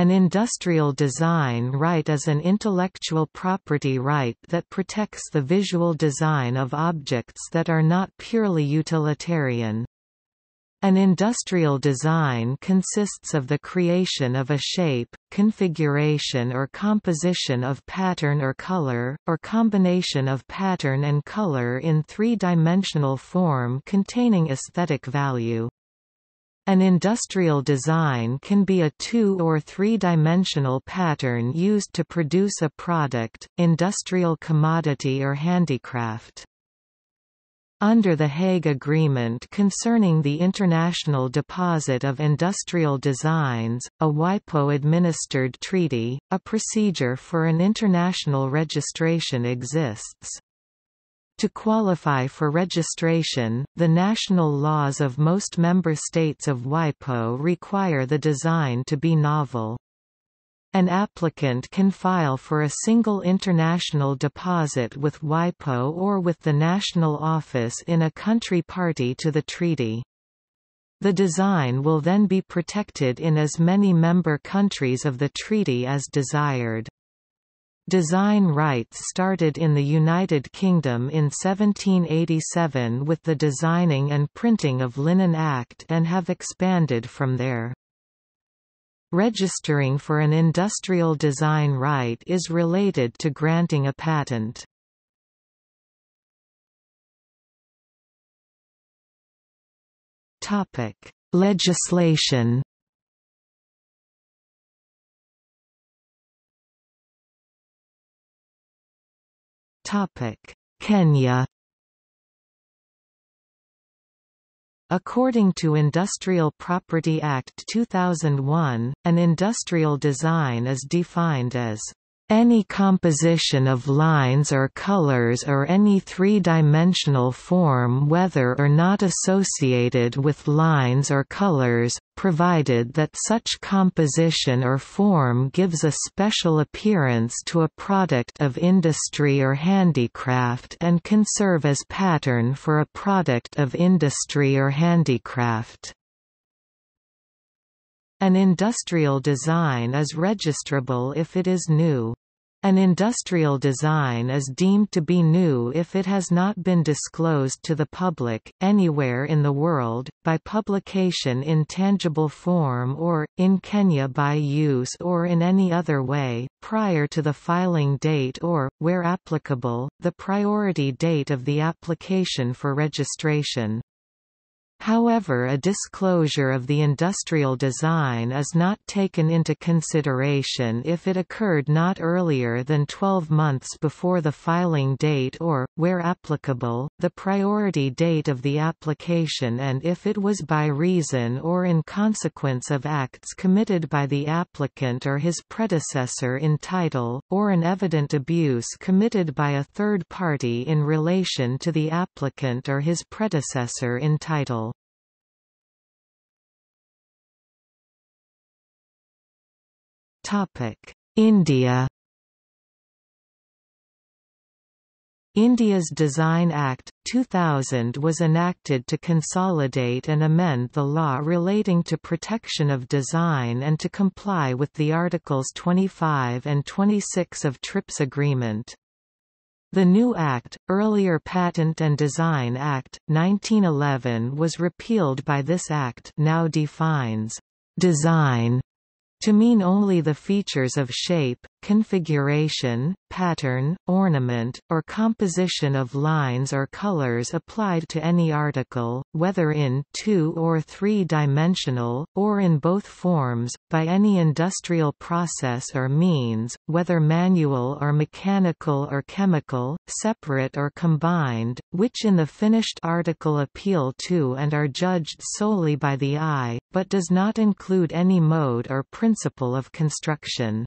An industrial design right is an intellectual property right that protects the visual design of objects that are not purely utilitarian. An industrial design consists of the creation of a shape, configuration or composition of pattern or color, or combination of pattern and color in three-dimensional form containing aesthetic value. An industrial design can be a two- or three-dimensional pattern used to produce a product, industrial commodity or handicraft. Under the Hague Agreement concerning the International Deposit of Industrial Designs, a WIPO-administered treaty, a procedure for an international registration exists. To qualify for registration, the national laws of most member states of WIPO require the design to be novel. An applicant can file for a single international deposit with WIPO or with the national office in a country party to the treaty. The design will then be protected in as many member countries of the treaty as desired. Design rights started in the United Kingdom in 1787 with the Designing and Printing of Linen Act and have expanded from there. Registering for an industrial design right is related to granting a patent. Legislation. Kenya. According to Industrial Property Act 2001, an industrial design is defined as any composition of lines or colors or any three-dimensional form whether or not associated with lines or colors, provided that such composition or form gives a special appearance to a product of industry or handicraft and can serve as pattern for a product of industry or handicraft. An industrial design is registrable if it is new. An industrial design is deemed to be new if it has not been disclosed to the public, anywhere in the world, by publication in tangible form or, in Kenya by use or in any other way, prior to the filing date or, where applicable, the priority date of the application for registration. However a disclosure of the industrial design is not taken into consideration if it occurred not earlier than 12 months before the filing date or, where applicable, the priority date of the application and if it was by reason or in consequence of acts committed by the applicant or his predecessor in title, or an evident abuse committed by a third party in relation to the applicant or his predecessor in title. India India's Design Act, 2000 was enacted to consolidate and amend the law relating to protection of design and to comply with the Articles 25 and 26 of TRIPS agreement. The new Act, earlier Patent and Design Act, 1911 was repealed by this Act now defines «design» to mean only the features of shape, configuration, pattern, ornament, or composition of lines or colors applied to any article, whether in two- or three-dimensional, or in both forms, by any industrial process or means, whether manual or mechanical or chemical, separate or combined, which in the finished article appeal to and are judged solely by the eye, but does not include any mode or principle of construction.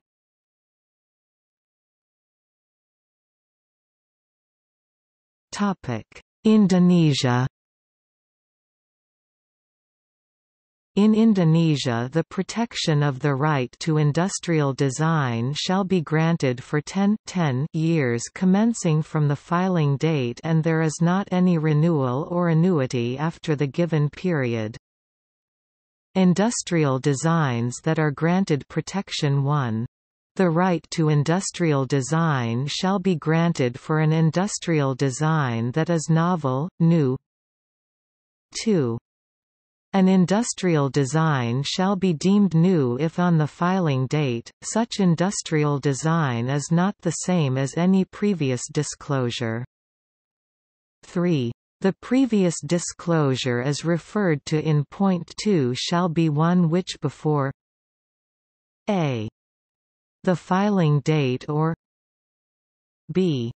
Indonesia In Indonesia the protection of the right to industrial design shall be granted for 10, 10 years commencing from the filing date and there is not any renewal or annuity after the given period. Industrial designs that are granted protection 1. The right to industrial design shall be granted for an industrial design that is novel, new 2. An industrial design shall be deemed new if on the filing date, such industrial design is not the same as any previous disclosure. 3. The previous disclosure as referred to in point 2 shall be one which before a. the filing date or b.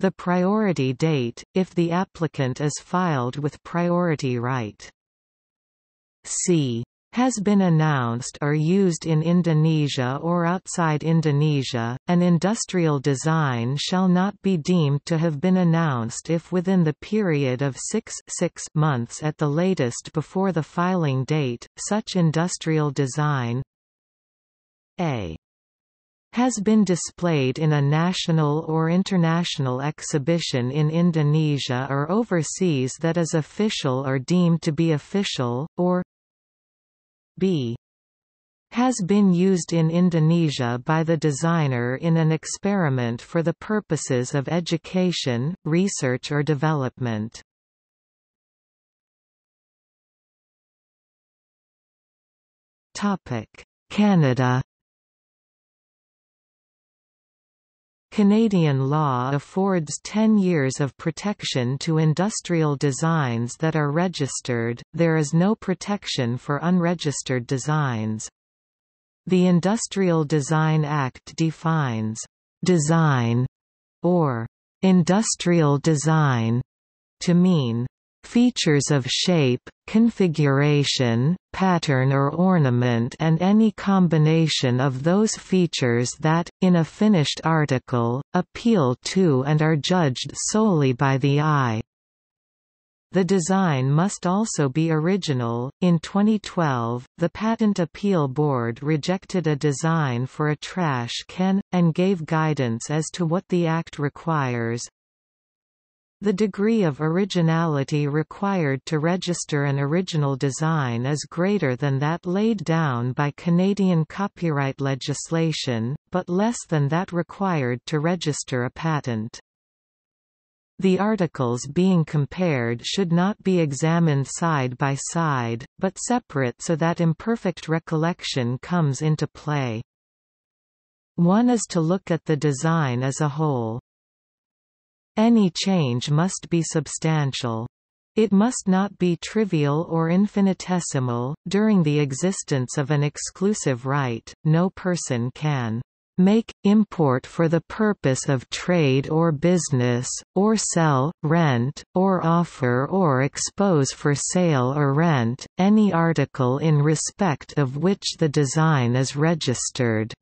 the priority date, if the applicant is filed with priority right c has been announced or used in Indonesia or outside Indonesia, an industrial design shall not be deemed to have been announced if within the period of six, six months at the latest before the filing date, such industrial design a has been displayed in a national or international exhibition in Indonesia or overseas that is official or deemed to be official, or b has been used in Indonesia by the designer in an experiment for the purposes of education, research or development. Canada Canadian law affords 10 years of protection to industrial designs that are registered, there is no protection for unregistered designs. The Industrial Design Act defines «design» or «industrial design» to mean Features of shape, configuration, pattern or ornament and any combination of those features that, in a finished article, appeal to and are judged solely by the eye. The design must also be original. In 2012, the Patent Appeal Board rejected a design for a trash can, and gave guidance as to what the Act requires. The degree of originality required to register an original design is greater than that laid down by Canadian copyright legislation, but less than that required to register a patent. The articles being compared should not be examined side by side, but separate so that imperfect recollection comes into play. One is to look at the design as a whole. Any change must be substantial. It must not be trivial or infinitesimal. During the existence of an exclusive right, no person can make, import for the purpose of trade or business, or sell, rent, or offer or expose for sale or rent, any article in respect of which the design is registered.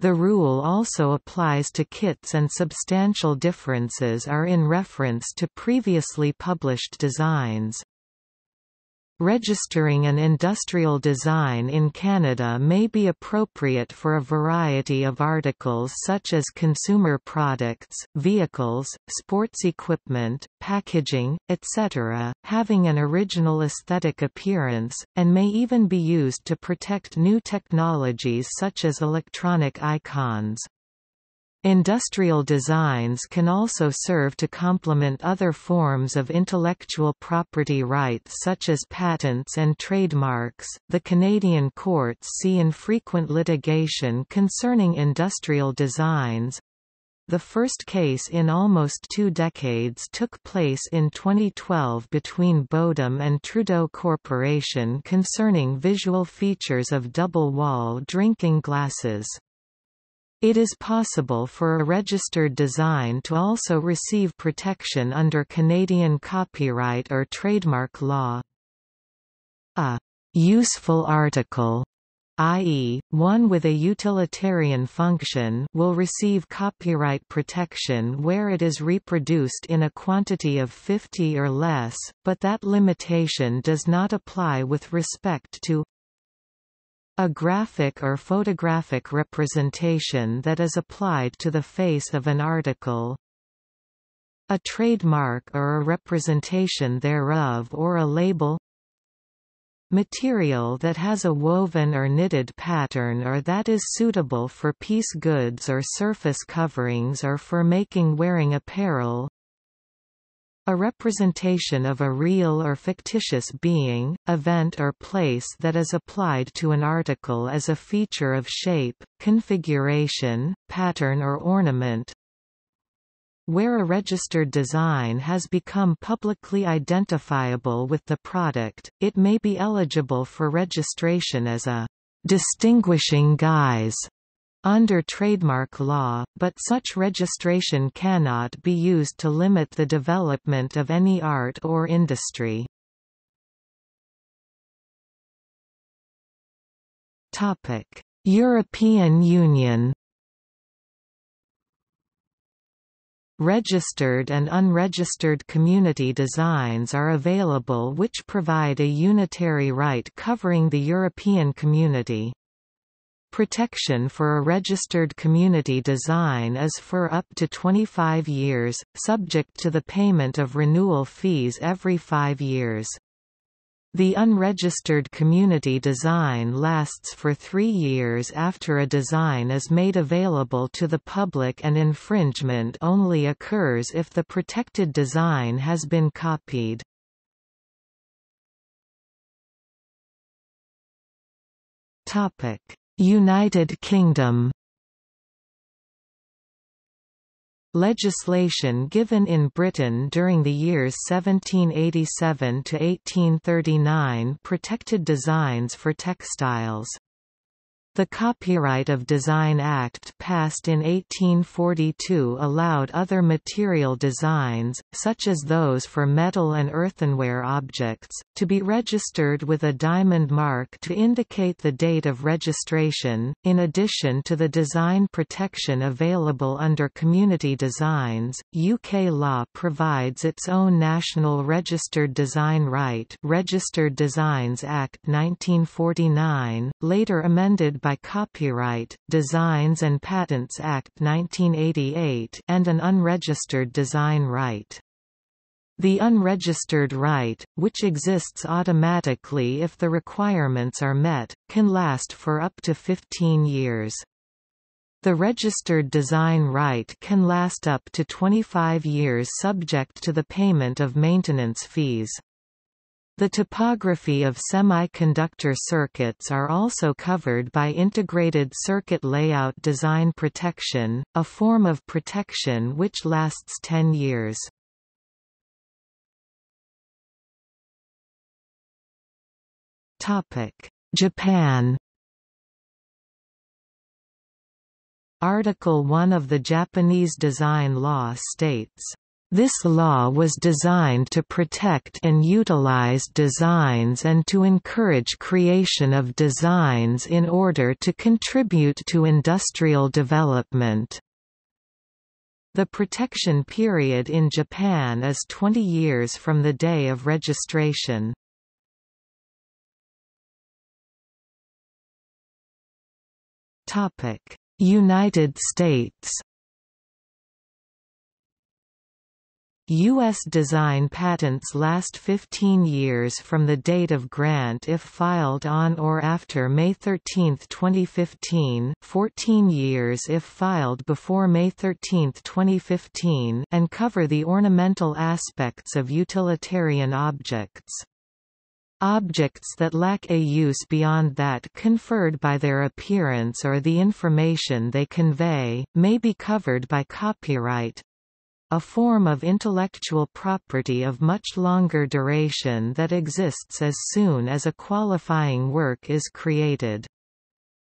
The rule also applies to kits and substantial differences are in reference to previously published designs. Registering an industrial design in Canada may be appropriate for a variety of articles such as consumer products, vehicles, sports equipment, packaging, etc., having an original aesthetic appearance, and may even be used to protect new technologies such as electronic icons. Industrial designs can also serve to complement other forms of intellectual property rights such as patents and trademarks. The Canadian courts see infrequent litigation concerning industrial designs. The first case in almost two decades took place in 2012 between Bodum and Trudeau Corporation concerning visual features of double-wall drinking glasses. It is possible for a registered design to also receive protection under Canadian copyright or trademark law. A useful article i.e., one with a utilitarian function will receive copyright protection where it is reproduced in a quantity of 50 or less, but that limitation does not apply with respect to a graphic or photographic representation that is applied to the face of an article. A trademark or a representation thereof or a label material that has a woven or knitted pattern or that is suitable for piece goods or surface coverings or for making wearing apparel, a representation of a real or fictitious being, event or place that is applied to an article as a feature of shape, configuration, pattern or ornament. Where a registered design has become publicly identifiable with the product, it may be eligible for registration as a distinguishing guise under trademark law, but such registration cannot be used to limit the development of any art or industry. European Union Registered and unregistered community designs are available which provide a unitary right covering the European community. Protection for a registered community design is for up to 25 years, subject to the payment of renewal fees every five years. The unregistered community design lasts for three years after a design is made available to the public and infringement only occurs if the protected design has been copied. Topic United Kingdom Legislation given in Britain during the years 1787 to 1839 protected designs for textiles. The Copyright of Design Act passed in 1842 allowed other material designs, such as those for metal and earthenware objects, to be registered with a diamond mark to indicate the date of registration, in addition to the design protection available under Community Designs. UK law provides its own national registered design right Registered Designs Act 1949, later amended by Copyright, Designs and Patents Act 1988 and an unregistered design right. The unregistered right, which exists automatically if the requirements are met, can last for up to 15 years. The registered design right can last up to 25 years subject to the payment of maintenance fees. The topography of semiconductor circuits are also covered by Integrated Circuit Layout Design Protection, a form of protection which lasts 10 years. Japan Article 1 of the Japanese design law states this law was designed to protect and utilize designs and to encourage creation of designs in order to contribute to industrial development. The protection period in Japan is 20 years from the day of registration. United States U.S. design patents last 15 years from the date of grant if filed on or after May 13, 2015 14 years if filed before May 13, 2015 and cover the ornamental aspects of utilitarian objects. Objects that lack a use beyond that conferred by their appearance or the information they convey, may be covered by copyright, a form of intellectual property of much longer duration that exists as soon as a qualifying work is created.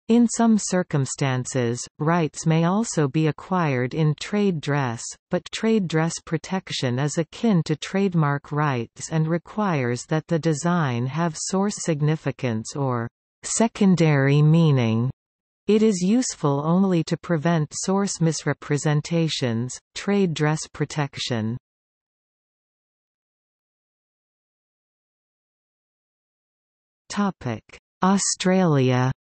In some circumstances, rights may also be acquired in trade dress, but trade dress protection is akin to trademark rights and requires that the design have source significance or secondary meaning. It is useful only to prevent source misrepresentations, trade dress protection. Australia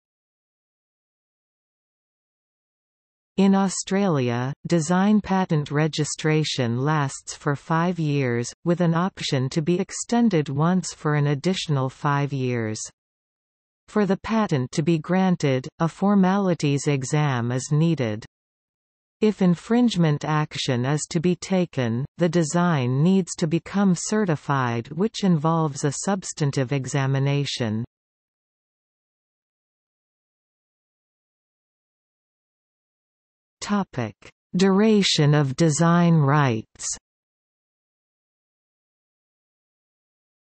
In Australia, design patent registration lasts for five years, with an option to be extended once for an additional five years. For the patent to be granted, a formalities exam is needed. If infringement action is to be taken, the design needs to become certified which involves a substantive examination. Topic: Duration of design rights.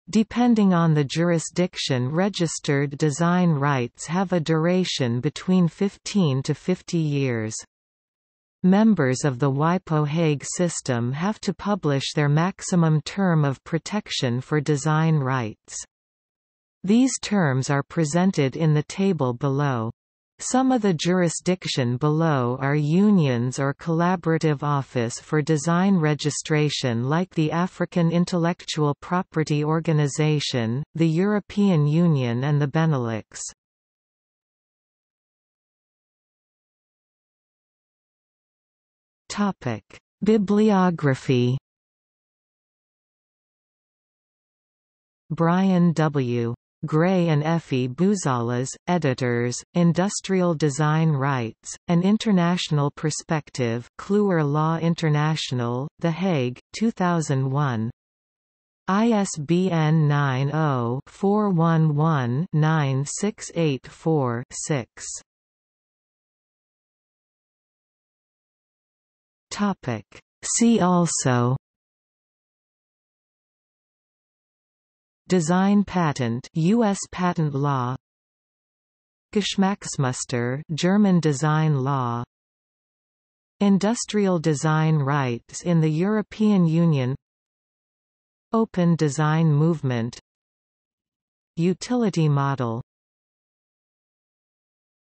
Depending on the jurisdiction registered design rights have a duration between 15 to 50 years. Members of the WIPO Hague system have to publish their maximum term of protection for design rights. These terms are presented in the table below. Some of the jurisdiction below are unions or collaborative office for design registration like the African Intellectual Property Organization, the European Union and the Benelux. Topic Bibliography Brian W. Gray and Effie Bouzalas, editors, Industrial Design Rights, An International Perspective Kluwer Law International, The Hague, 2001. ISBN 90-411-9684-6. See also Design patent US patent law. Geschmacksmuster German design law. Industrial design rights in the European Union. Open design movement. Utility model